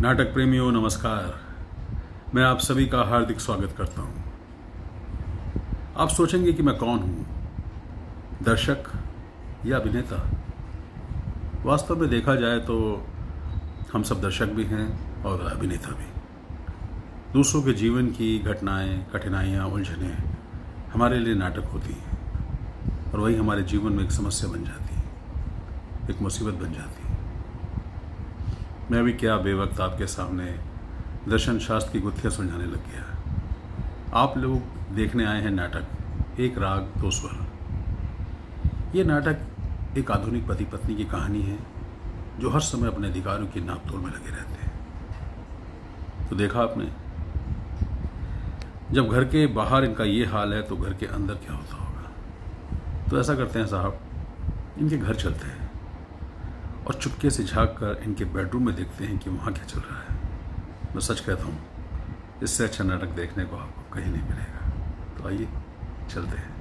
नाटक प्रेमियों, नमस्कार। मैं आप सभी का हार्दिक स्वागत करता हूँ। आप सोचेंगे कि मैं कौन हूँ? दर्शक या अभिनेता? वास्तव में देखा जाए तो हम सब दर्शक भी हैं और अभिनेता भी। दूसरों के जीवन की घटनाएँ, कठिनाइयाँ, उलझने हमारे लिए नाटक होती हैं और वही हमारे जीवन में एक समस्या बन जाती है, एक मुसीबत बन जाती है। मैं भी क्या बेवक्त आपके सामने दर्शन शास्त्र की गुत्थियाँ सुलझाने लग गया। आप लोग देखने आए हैं नाटक, एक राग, दो स्वर। ये नाटक एक आधुनिक पति पत्नी की कहानी है, जो हर समय अपने अधिकारों की नापतोल में लगे रहते हैं। तो देखा आपने, जब घर के बाहर इनका ये हाल है तो घर के अंदर क्या होता होगा? तो ऐसा करते हैं साहब, इनके घर चलते हैं। और चुपके से झाँक कर इनके बेडरूम में देखते हैं कि वहाँ क्या चल रहा है। मैं सच कहता हूँ, इससे अच्छा नाटक देखने को आपको कहीं नहीं मिलेगा। तो आइए, चलते हैं।